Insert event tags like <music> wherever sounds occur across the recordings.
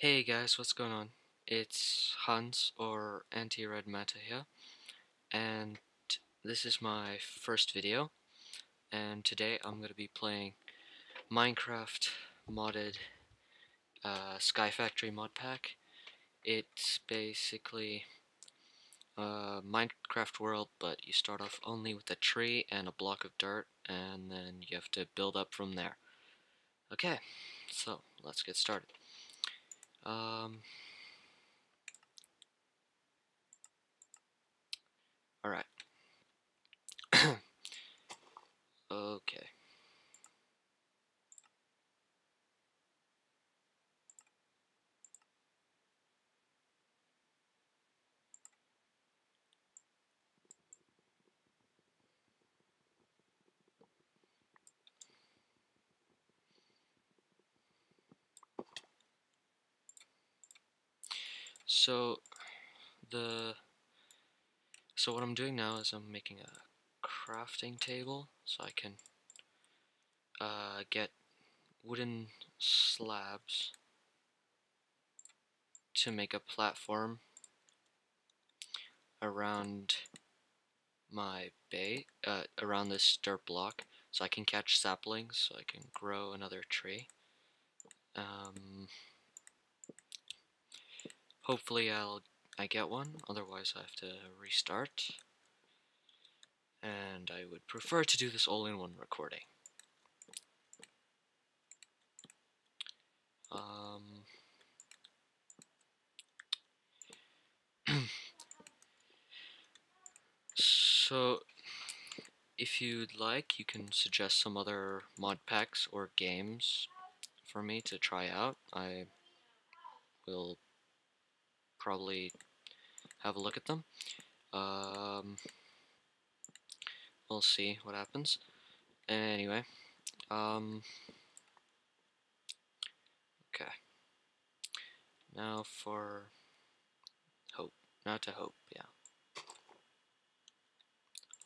Hey guys, what's going on? It's Hans or Anti-Red Matter here, and this is my first video, and today I'm going to be playing Minecraft modded uh, Sky Factory mod pack. It's basically a Minecraft world, but you start off only with a tree and a block of dirt, and then you have to build up from there. Okay, so let's get started. Um, Alright. <coughs> okay. So the so what I'm doing now is I'm making a crafting table so I can uh, get wooden slabs to make a platform around my bay, uh, around this dirt block so I can catch saplings so I can grow another tree. Um, Hopefully I'll I get one, otherwise I have to restart. And I would prefer to do this all in one recording. Um, <clears throat> so, if you'd like, you can suggest some other mod packs or games for me to try out. I will probably have a look at them. Um, we'll see what happens. Anyway, um, okay. Now for hope. Not to hope, yeah.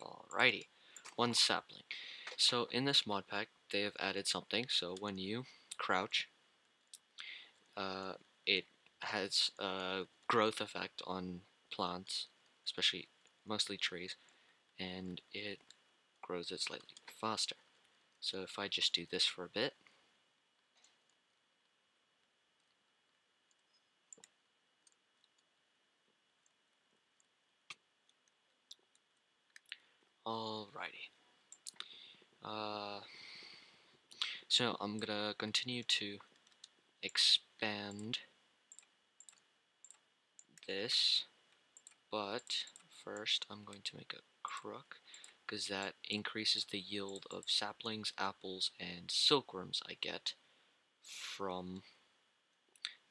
Alrighty. One sapling. So in this mod pack, they have added something. So when you crouch, uh, it has a growth effect on plants, especially mostly trees, and it grows it slightly faster. So if I just do this for a bit, Alrighty. Uh, so I'm gonna continue to expand this, but first I'm going to make a crook because that increases the yield of saplings, apples, and silkworms I get from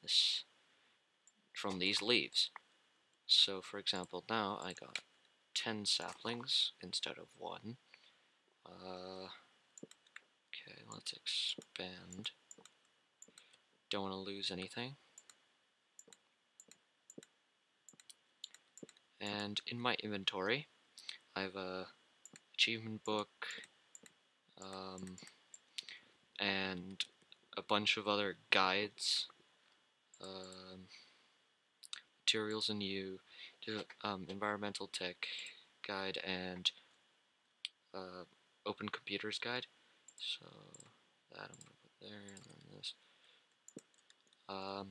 this from these leaves. So for example, now I got 10 saplings instead of one. Uh, okay, let's expand. Don't want to lose anything. And in my inventory I have a achievement book um, and a bunch of other guides um, materials in you um, environmental tech guide and uh, open computers guide. So that I'm gonna put there and then this. Um,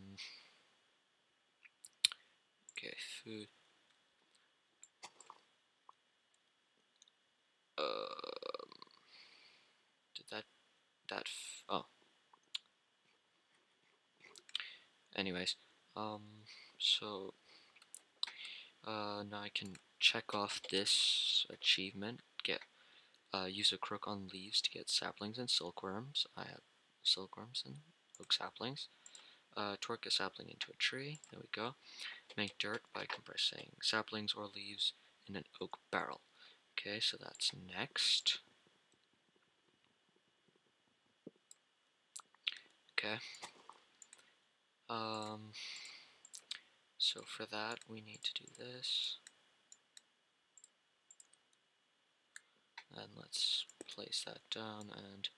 okay food Um, did that, that, oh. Anyways, um, so, uh, now I can check off this achievement, get, uh, use a crook on leaves to get saplings and silkworms. I have silkworms and oak saplings. Uh, twerk a sapling into a tree. There we go. Make dirt by compressing saplings or leaves in an oak barrel. Okay, so that's next. Okay. Um, so for that, we need to do this. And let's place that down and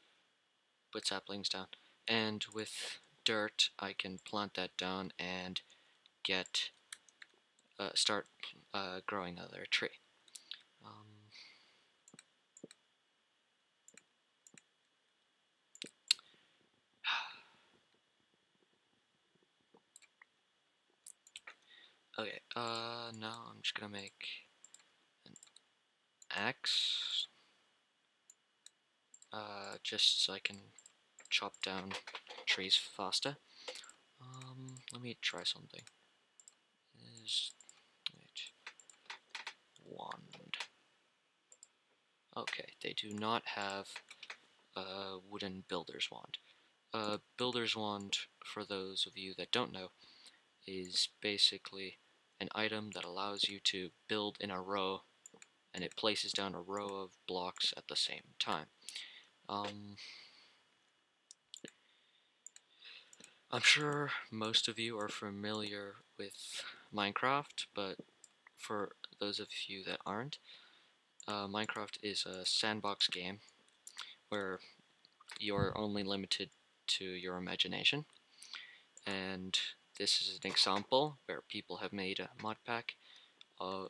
put saplings down. And with dirt, I can plant that down and get uh, start uh, growing another tree. Okay, uh, now I'm just gonna make an axe, uh, just so I can chop down trees faster. Um, let me try something. Is wand. Okay, they do not have a wooden builder's wand. A builder's wand, for those of you that don't know, is basically an item that allows you to build in a row and it places down a row of blocks at the same time. Um, I'm sure most of you are familiar with Minecraft, but for those of you that aren't, uh, Minecraft is a sandbox game where you're only limited to your imagination. And this is an example where people have made a mod pack of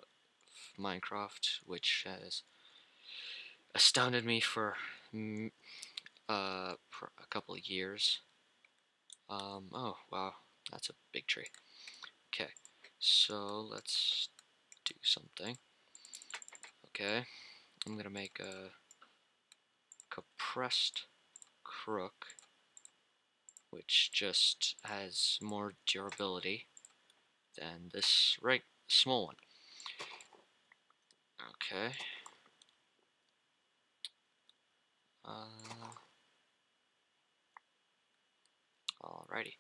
Minecraft, which has astounded me for mm, uh, a couple of years. Um, oh, wow, that's a big tree. Okay, so let's do something. Okay, I'm gonna make a compressed crook, which just has more durability than this right small one. Okay. Uh, Alrighty.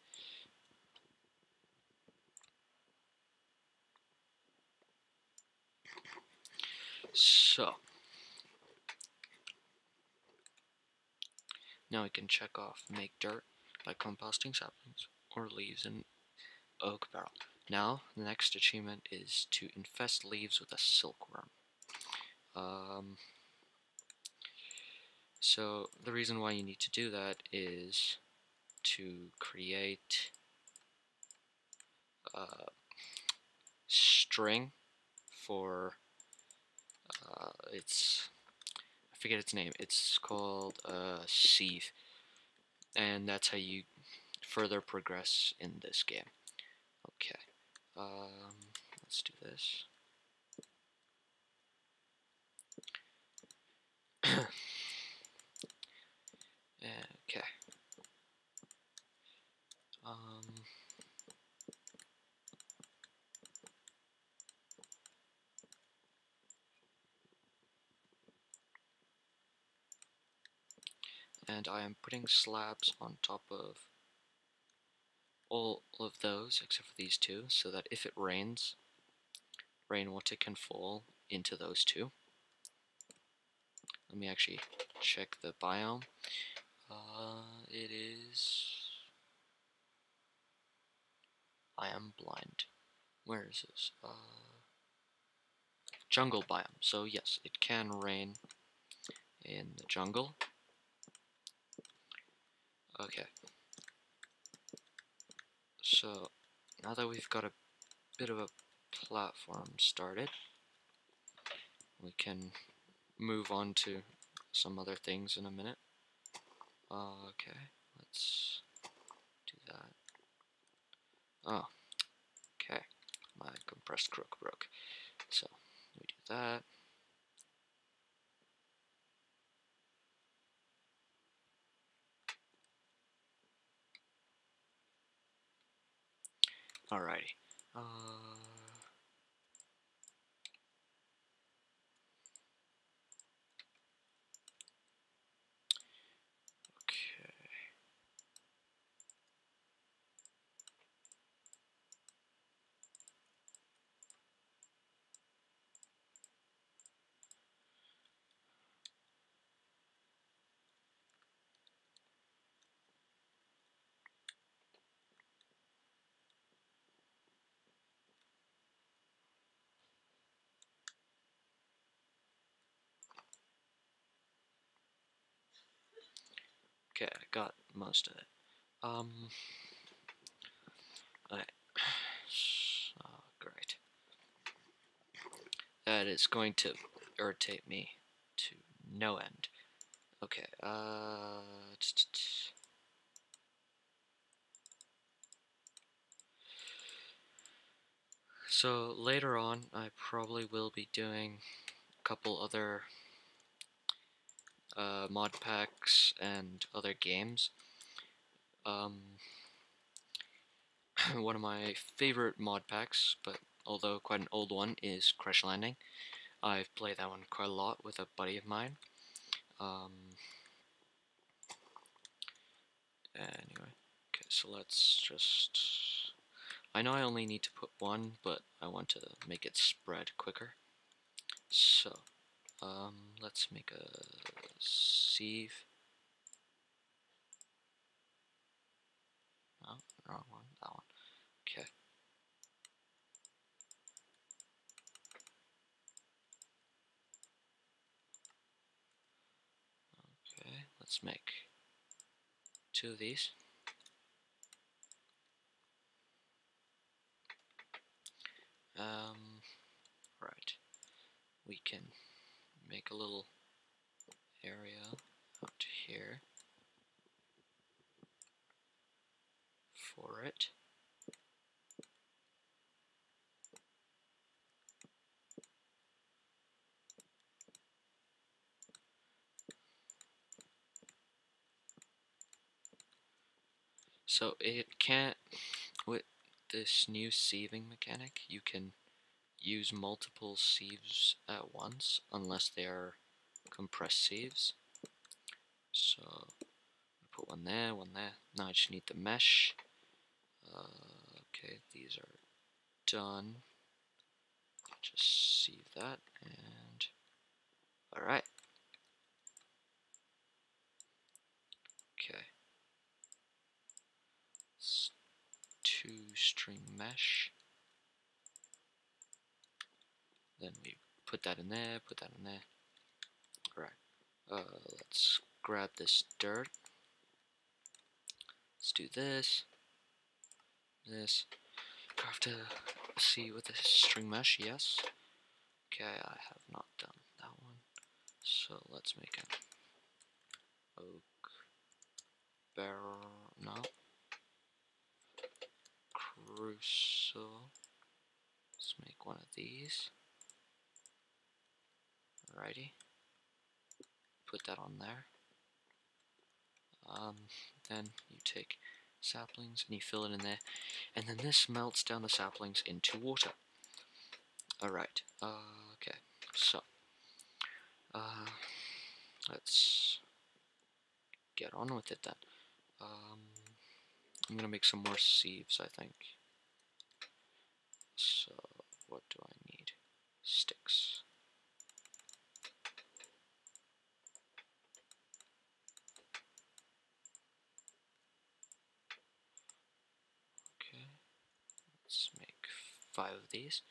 So, now we can check off make dirt by composting saplings or leaves in oak barrel. Now, the next achievement is to infest leaves with a silkworm. Um, so, the reason why you need to do that is to create a string for uh, its I forget its name it's called uh, sieve and that's how you further progress in this game. Okay um, let's do this. <coughs> Okay and I am putting slabs on top of all of those except for these two so that if it rains rainwater can fall into those two let me actually check the biome uh, it is I am blind. Where is this? Uh, jungle biome. So yes, it can rain in the jungle. Okay. So, now that we've got a bit of a platform started, we can move on to some other things in a minute. Uh, okay, let's do that. Oh, okay. My compressed crook broke. So, we do that. Alrighty. Uh, Okay, I got most of it. Um. Okay. <sighs> Oh, great. That is going to irritate me to no end. Okay, uh. <tsk> So later on, I probably will be doing a couple other uh, mod packs and other games. Um, <clears throat> one of my favorite mod packs, but although quite an old one, is Crash Landing. I've played that one quite a lot with a buddy of mine. Um, anyway, okay, so let's just I know I only need to put one, but I want to make it spread quicker. So, um, let's make a sieve. Oh, wrong one, that one. Okay. Okay, let's make two of these. Um, right. We can make a little area out here for it. So it can't, with this new sieving mechanic, you can use multiple sieves at once, unless they are compressed sieves. So, put one there, one there. Now I just need the mesh. Uh, okay, these are done. Just sieve that, and alright. Okay. two string mesh. Then we put that in there, put that in there. Alright, uh, let's grab this dirt. Let's do this, this. Craft see with the string mesh, yes. Okay, I have not done that one. So let's make an oak barrel, no, Crucible. Let's make one of these. Alrighty. Put that on there. Um, then you take saplings and you fill it in there. And then this melts down the saplings into water. Alright. Uh, okay. So. Uh, let's get on with it then. Um, I'm gonna make some more sieves, I think. So, what do I need? Sticks. Okay, let's make five of these.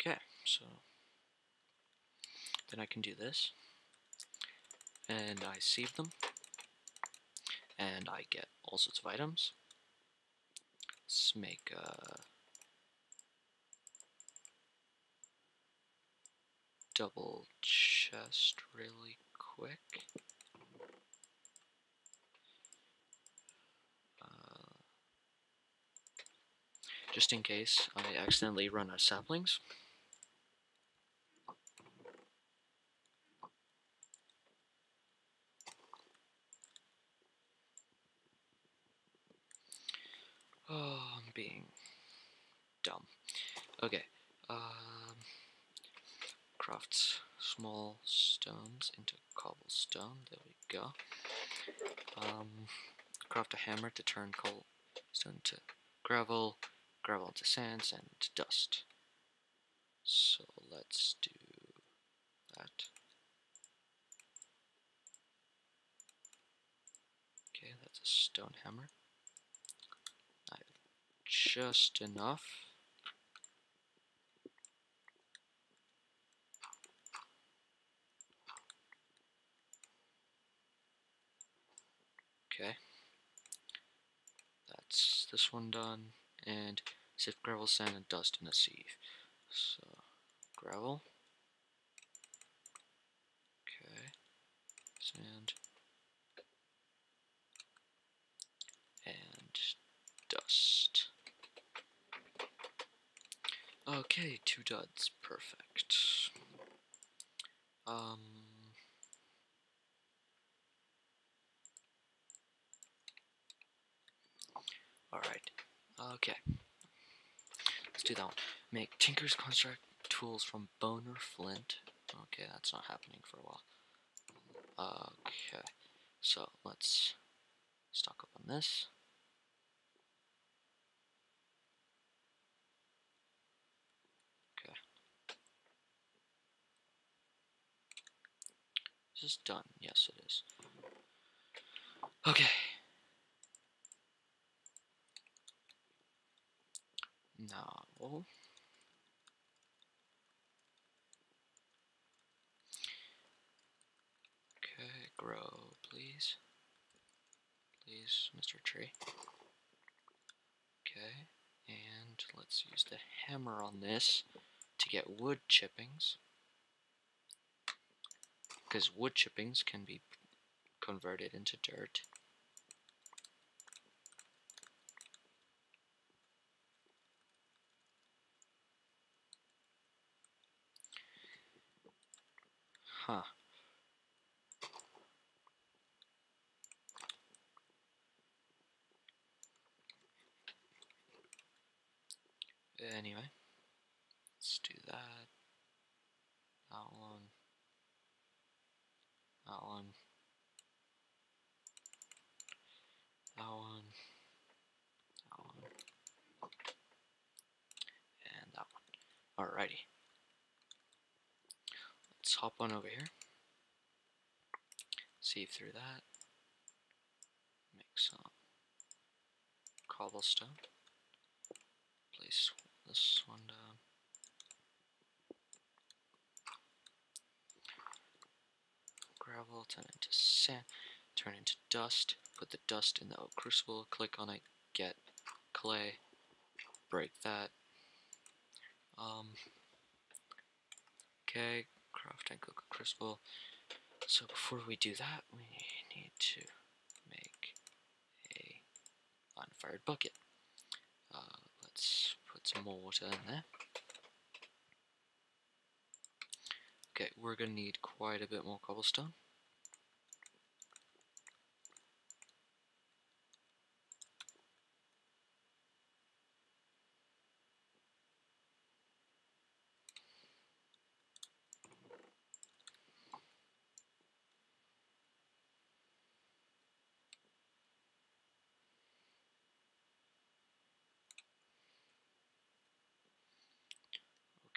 Okay, so then I can do this, and I save them, and I get all sorts of items. Let's make a double chest really quick. Uh, just in case I accidentally run out of saplings. Oh, I'm being dumb. Okay. Um, craft small stones into cobblestone. There we go. Um, craft a hammer to turn cobblestone to gravel, gravel into sands, and to dust. So let's do that. Okay, that's a stone hammer. Just enough. Okay. That's this one done. And sift gravel, sand, and dust in a sieve. So, gravel. Okay. Sand. And dust. Okay, two duds. Perfect. Um, Alright. Okay. Let's do that one. Make Tinker's Construct tools from bone or flint. Okay, that's not happening for a while. Okay. So let's stock up on this. Okay. Is this done? Yes, it is. Okay. Now, okay, grow, please. Please, Mr. Tree. Okay, and let's use the hammer on this to get wood chippings. Because wood chippings can be converted into dirt. Huh. Anyway, let's do that. That one. That one. That one. That one. And that one. Alrighty let's hop on over here. Save through that. Make some cobblestone. Place this one down. Gravel, turn into sand, turn into dust. Put the dust in the oak crucible, click on it, get clay, break that. Um, okay, craft and cook a crucible. So before we do that, we need to make a unfired bucket. Uh, let's put some more water in there. Okay, we're gonna need quite a bit more cobblestone.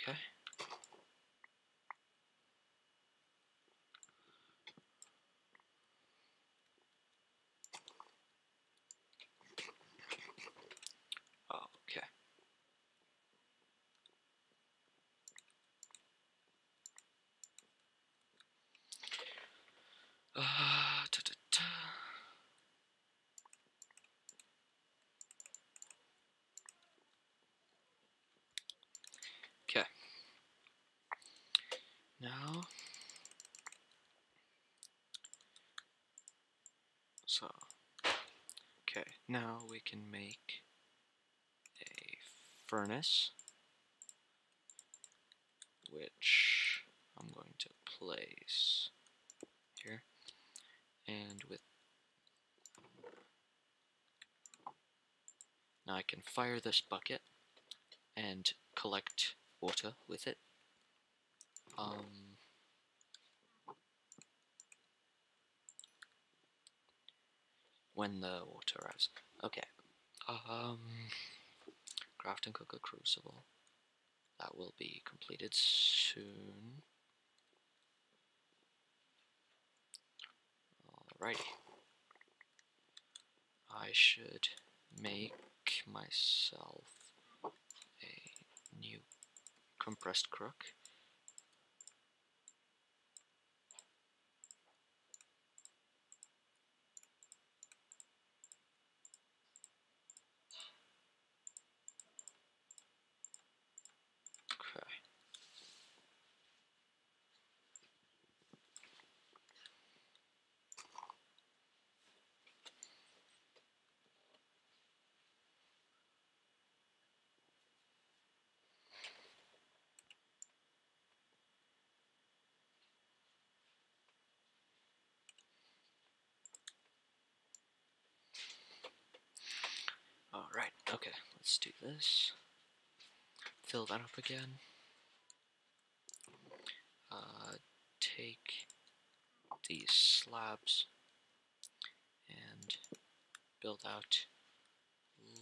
Okay. Uh, da, da, da. Okay. Now, so, okay, now we can make a furnace, which I'm going to place here, and with, now I can fire this bucket and collect water with it. Um, when the Okay. Um, craft and cook a crucible. That will be completed soon. Alrighty. I should make myself a new compressed crook. Okay. Alright, okay, let's do this. Fill that up again. Uh, take these slabs and build out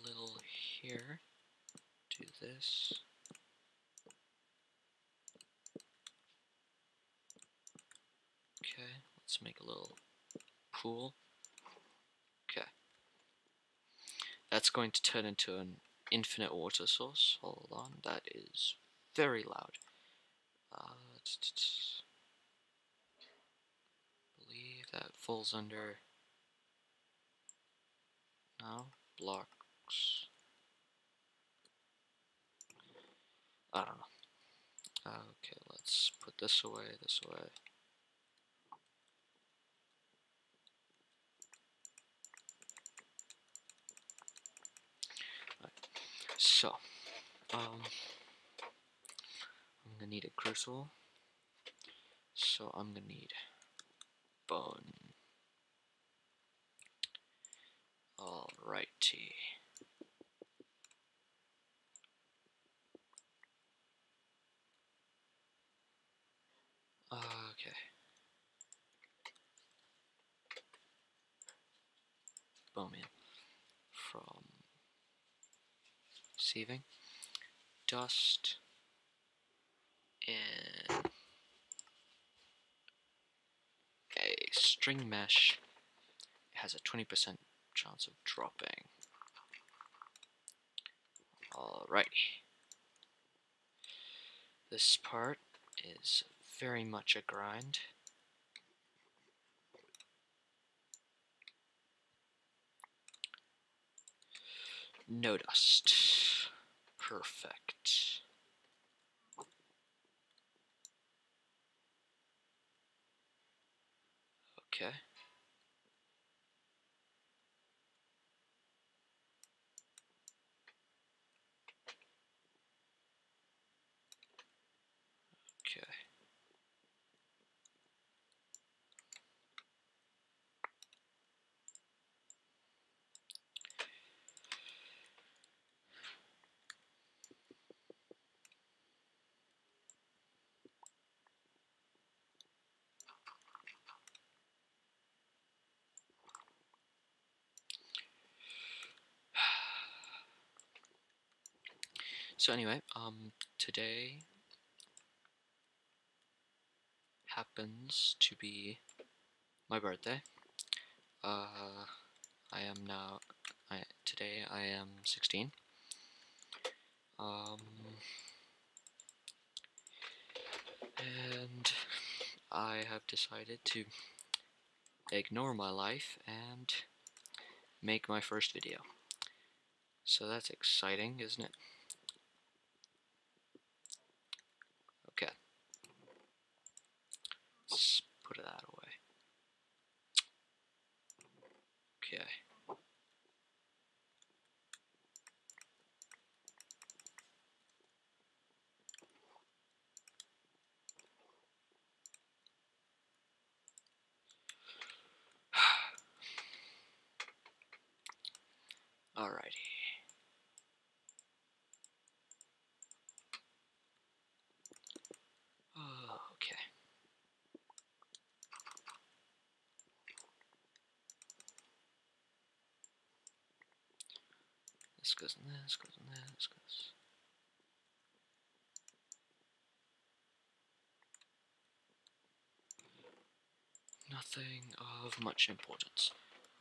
little here. Do this. Okay, let's make a little pool. Okay. That's going to turn into an infinite water source. Hold on, that is very loud. Uh, believe that falls under no blocks. I don't know. Okay, let's put this away, this away. So, um, I'm gonna need a crucible. So I'm gonna need bone. Alrighty. Okay. Bowman from dust. And a string mesh. Has a 20% chance of dropping. Alrighty this part is very much a grind. No dust perfect Okay. So anyway, um, today happens to be my birthday. Uh, I am now, I, today I am 16. Um, and I have decided to ignore my life and make my first video. So that's exciting, isn't it? Sp- nothing of much importance.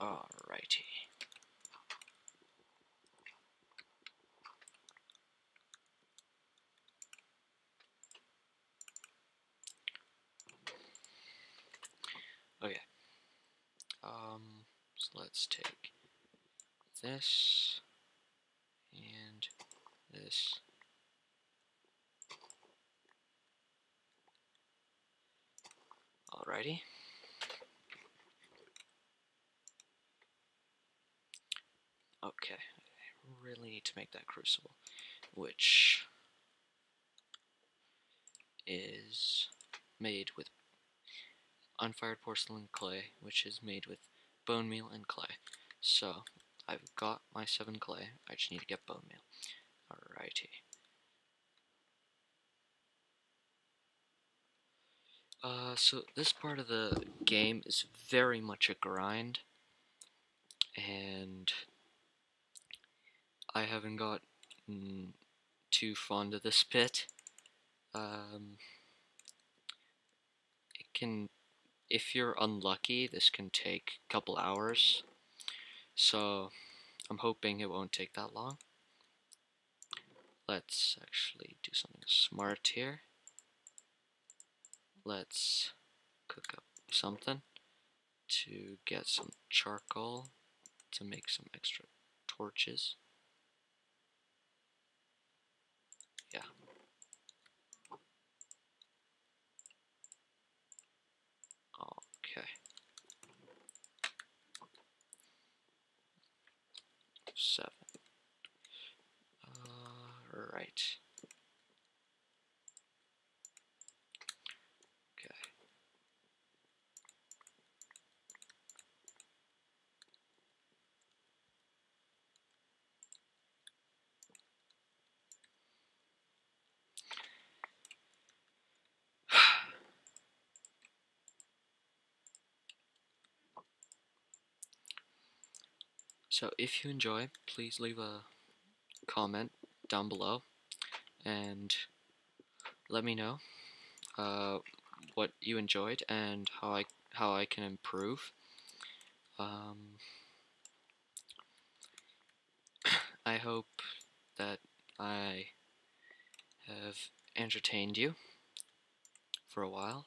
Alrighty. Okay. Um, so let's take this and this. Alrighty. Okay, I really need to make that crucible, which is made with unfired porcelain clay, which is made with bone meal and clay. So, I've got my seven clay, I just need to get bone meal. Alrighty. Uh, so this part of the game is very much a grind, and I haven't got mm, too fond of this pit. Um, it can, if you're unlucky, this can take a couple hours. So I'm hoping it won't take that long. Let's actually do something smart here. Let's cook up something to get some charcoal to make some extra torches. Yeah. Okay. Seven. Uh, right. Okay. So if you enjoy, please leave a comment down below and let me know uh, what you enjoyed and how I how I can improve. Um, <coughs> I hope that I have entertained you for a while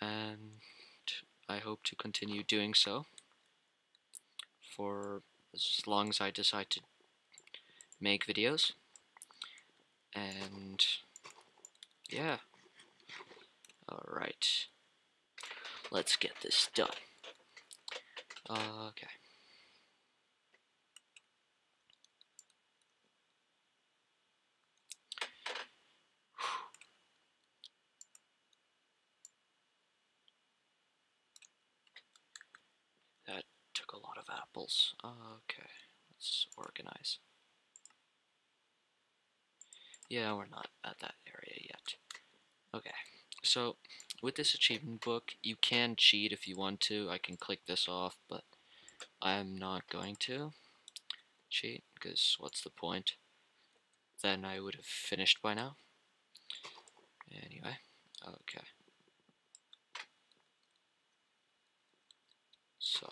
and I hope to continue doing so for as long as I decide to make videos. And yeah. Alright. Let's get this done. Okay. That took a apples. Uh, okay, let's organize. Yeah, we're not at that area yet. Okay, so with this achievement book, you can cheat if you want to. I can click this off, but I'm not going to cheat, because what's the point? Then I would have finished by now. Anyway, okay. So.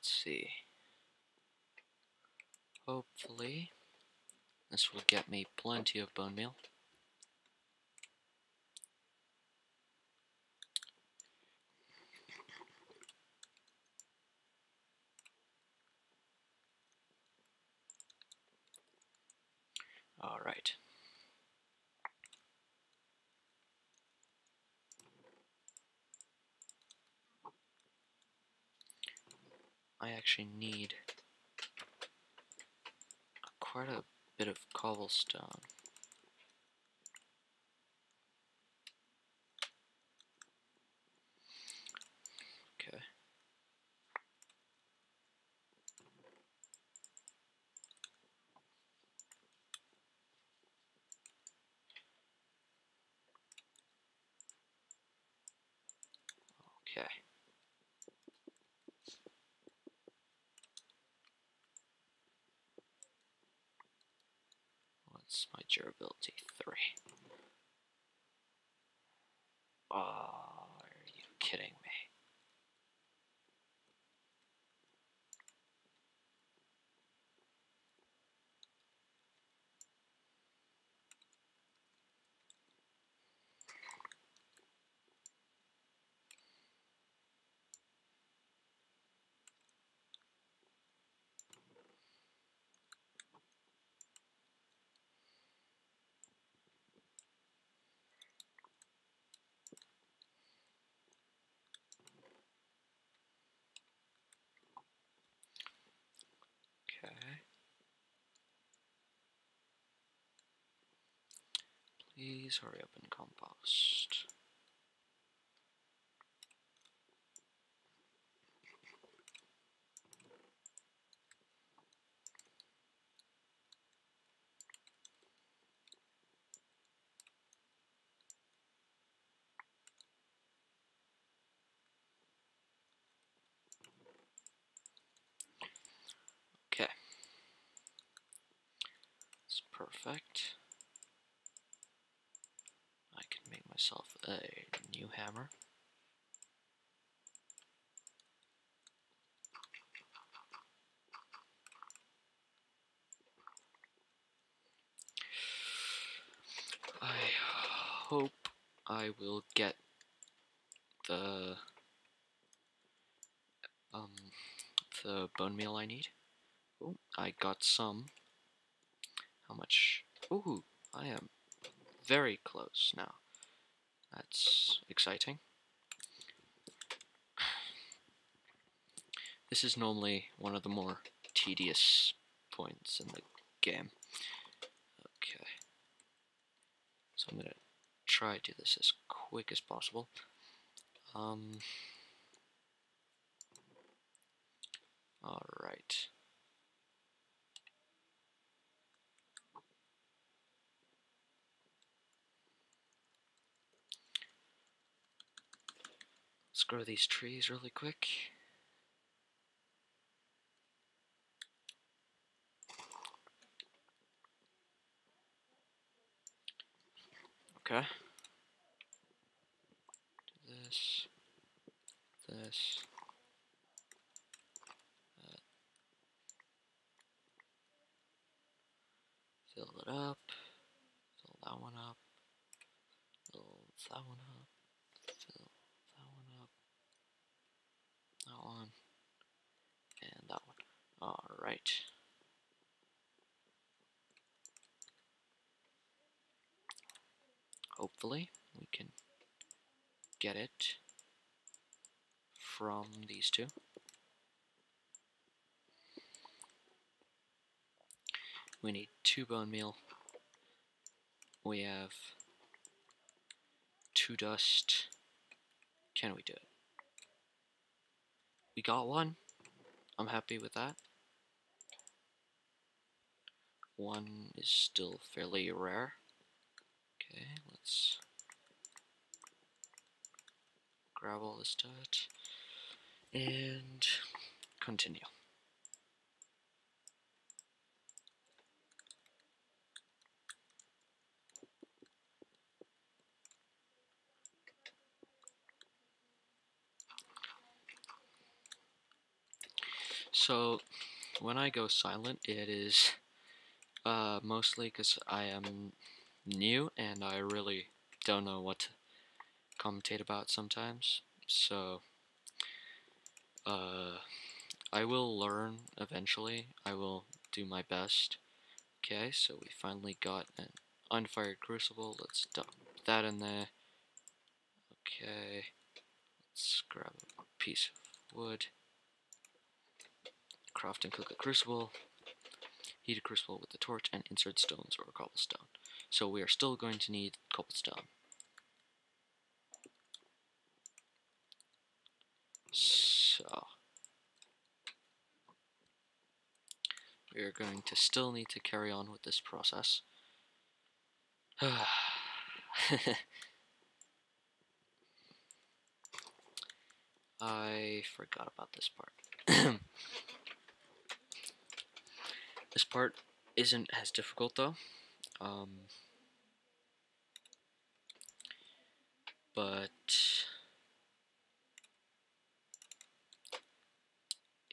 Let's see. Hopefully, this will get me plenty of bone meal. All actually need quite a bit of cobblestone. Okay. Okay. What's my durability? Three. Oh, are you kidding me? Please hurry up and compost. Okay. It's perfect. I can make myself a new hammer. I hope Will get the um the bone meal I need. Oh, I got some. How much? Ooh, I am very close now. That's exciting. <sighs> This is normally one of the more tedious points in the game. Okay. So I'm gonna try to do this as quick as possible. Um. Alright. Let's grow these trees really quick. Okay. This, this. Fill it up. Fill that one up. Fill that one up. Fill that one up. That one. And that one. Alright. Hopefully, we can get it from these two. We need two bone meal. We have two dust. Can we do it? We got one. I'm happy with that. One is still fairly rare. Okay, let's grab all this dirt and continue. So, when I go silent, it is uh, mostly because I am new and I really don't know what to commentate about sometimes. So, uh, I will learn eventually. I will do my best. Okay, so we finally got an unfired crucible. Let's dump that in there. Okay, let's grab a piece of wood. Craft and cook a crucible. Heat a crucible with the torch and insert stones or cobblestone. So we are still going to need cobblestone. So we are going to still need to carry on with this process. <sighs> I forgot about this part. <coughs> this part isn't as difficult though. Um, but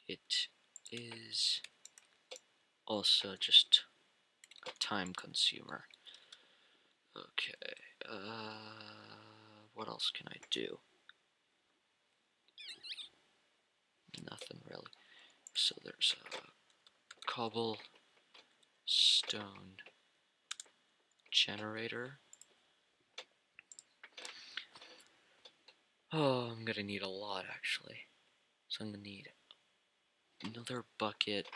it is also just a time consumer. Okay, uh, what else can I do? Nothing really. So there's a cobble stone generator. Oh, I'm gonna need a lot actually. So I'm gonna need another bucket,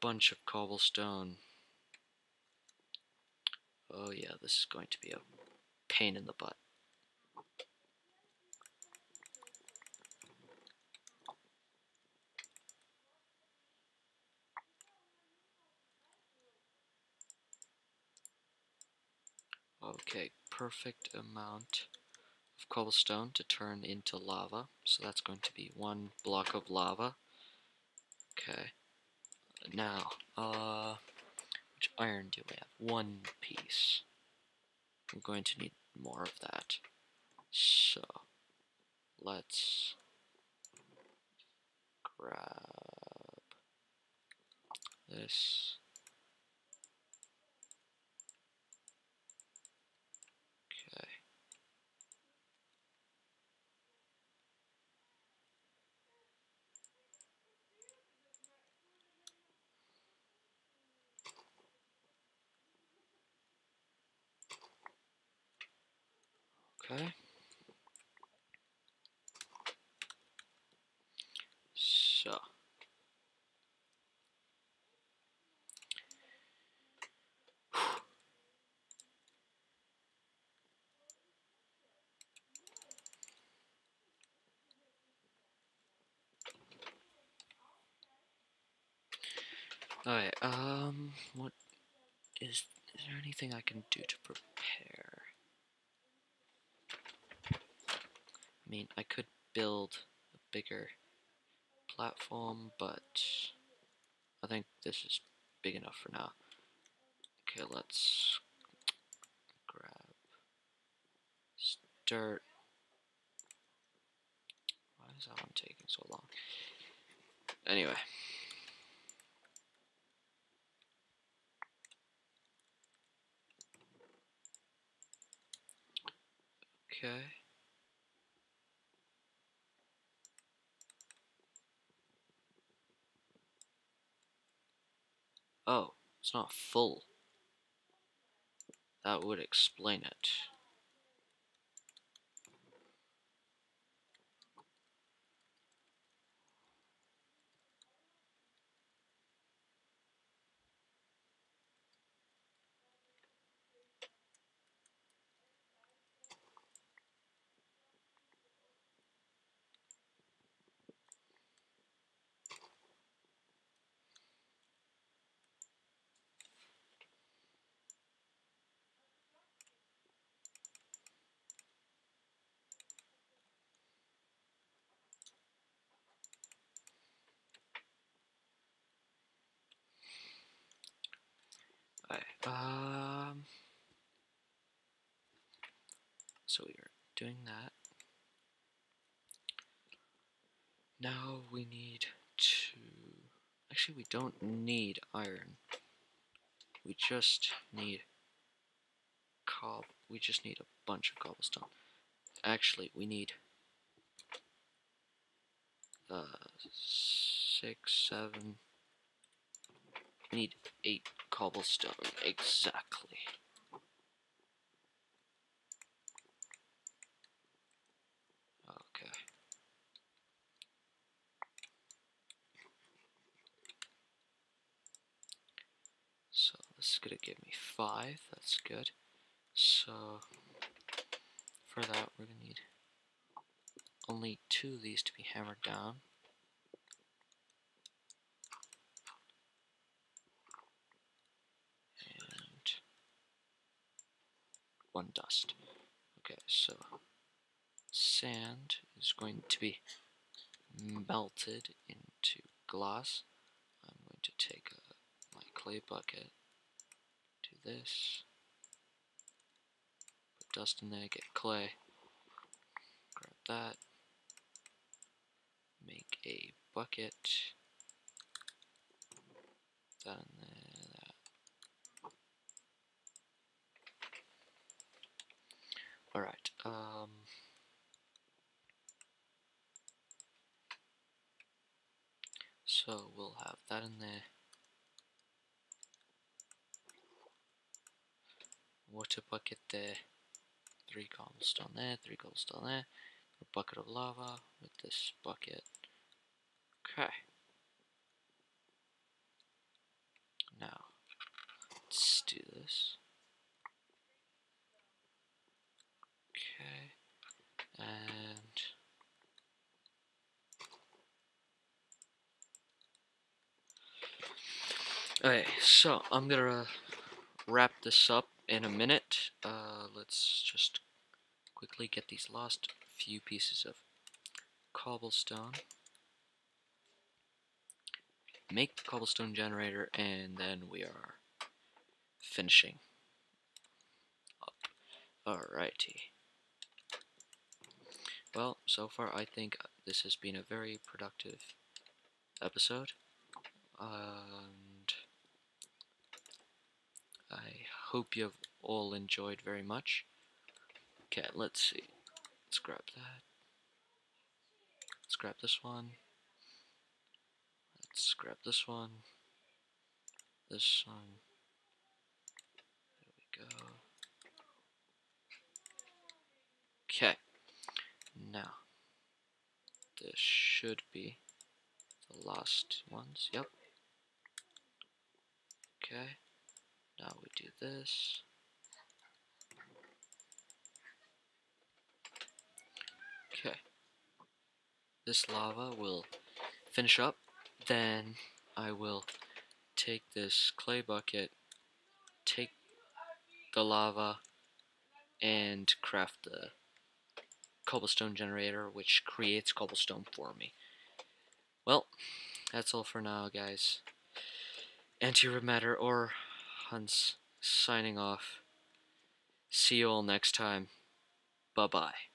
bunch of cobblestone, Oh yeah, this is going to be a pain in the butt. Okay, perfect amount of cobblestone to turn into lava. So that's going to be one block of lava. Okay. Now, uh, which iron do we have? One piece. I'm going to need more of that. So, let's grab this. Okay. Okay. So. <sighs> Alright, um, what is, is there anything I can do to prepare? I mean, I could build a bigger platform, but I think this is big enough for now. Okay, let's grab dirt. Why is that one taking so long? Anyway. Okay. Oh, it's not full. That would explain it. Alright, um... So we are doing that. Now we need to... Actually, we don't need iron. We just need cob. We just need a bunch of cobblestone. Actually, we need uh six, seven. We need eight cobblestone exactly. Okay. So this is gonna give me five. That's good. So for that, we're gonna need only two of these to be hammered down. And one dust. Okay, so sand is going to be melted into glass. I'm going to take a, my clay bucket, this, put dust in there, get clay, grab that, make a bucket, that in there, that. Alright, um... So we'll have that in there. water bucket there, three cobblestone there, three cobblestone there, a bucket of lava with this bucket. Okay. Now, let's do this. Okay, and Okay, so I'm gonna wrap this up in a minute. Uh, let's just quickly get these last few pieces of cobblestone. Make the cobblestone generator, and then we are finishing up. Alrighty. Well, so far I think this has been a very productive episode. And I hope you've all enjoyed very much. Okay, let's see. Let's grab that. Let's grab this one. Let's grab this one. This one. There we go. Okay. Now, this should be the last ones. Yep. Okay. Now we do this. Okay. This lava will finish up. Then I will take this clay bucket, take the lava, and craft the cobblestone generator, which creates cobblestone for me. Well, that's all for now, guys. Anti Matter or Hans signing off. See you all next time. Bye bye.